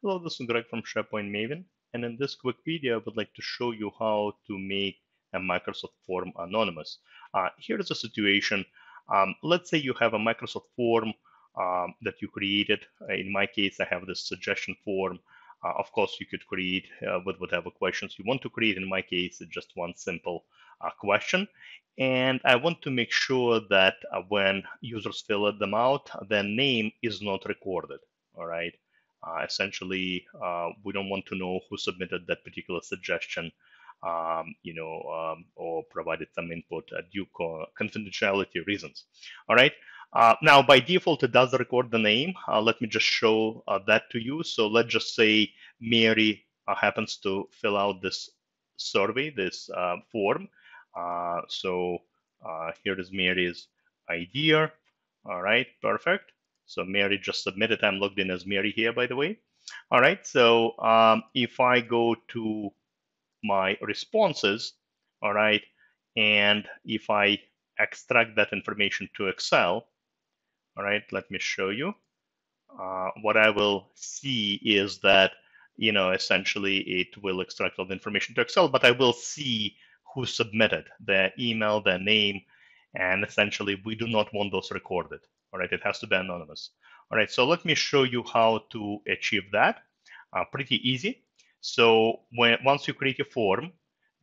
Hello, this is Greg from SharePoint Maven, and in this quick video, I would like to show you how to make a Microsoft form anonymous. Uh, here is a situation. Um, let's say you have a Microsoft form um, that you created. In my case, I have this suggestion form. Uh, of course, you could create uh, with whatever questions you want to create. In my case, it's just one simple uh, question. And I want to make sure that uh, when users fill them out, their name is not recorded. All right. Uh, essentially, uh, we don't want to know who submitted that particular suggestion, um, you know, um, or provided some input due to confidentiality reasons. All right. Uh, now, by default, it does record the name. Uh, let me just show uh, that to you. So let's just say Mary uh, happens to fill out this survey, this form. so here is Mary's idea. All right, perfect. So Mary just submitted. I'm logged in as Mary here, by the way. All right, so um, if I go to my responses, all right, and if I extract that information to Excel, all right, let me show you. Uh, what I will see is that, you know, essentially it will extract all the information to Excel, but I will see who submitted their email, their name, and essentially we do not want those recorded. All right, it has to be anonymous. All right, so let me show you how to achieve that. Uh, pretty easy. So when once you create your form,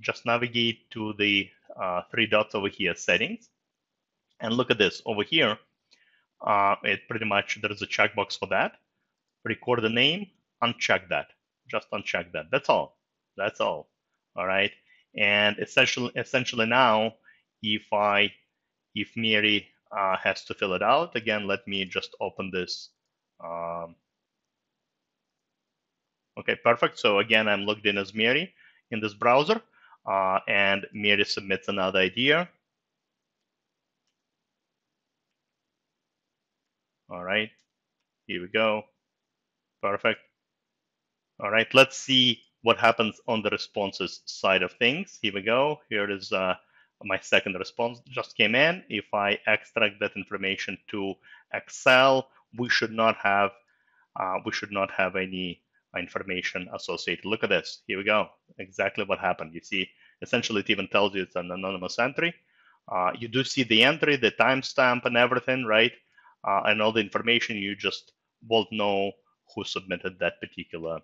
just navigate to the uh, three dots over here, settings, and look at this over here. Uh, it pretty much there's a checkbox for that. Record the name, uncheck that. Just uncheck that. That's all. That's all. All right. And essentially, essentially now, if I, if Mary uh, has to fill it out. Again, let me just open this. Um, okay, perfect. So again, I'm logged in as Mary in this browser, uh, and Mary submits another idea. All right, here we go. Perfect. All right, let's see what happens on the responses side of things. Here we go. Here is uh, my second response just came in. If I extract that information to Excel, we should not have uh, we should not have any information associated. Look at this. Here we go. Exactly what happened. You see, essentially it even tells you it's an anonymous entry. Uh, you do see the entry, the timestamp and everything, right? Uh, and all the information. You just won't know who submitted that particular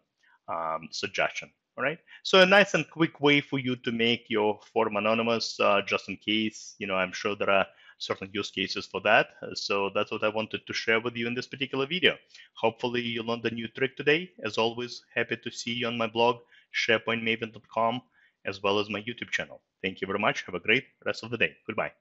um, suggestion. All right. So a nice and quick way for you to make your form anonymous, uh, just in case. You know, I'm sure there are certain use cases for that. So that's what I wanted to share with you in this particular video. Hopefully you learned a new trick today. As always, happy to see you on my blog, sharepointmaven.com, as well as my YouTube channel. Thank you very much. Have a great rest of the day. Goodbye.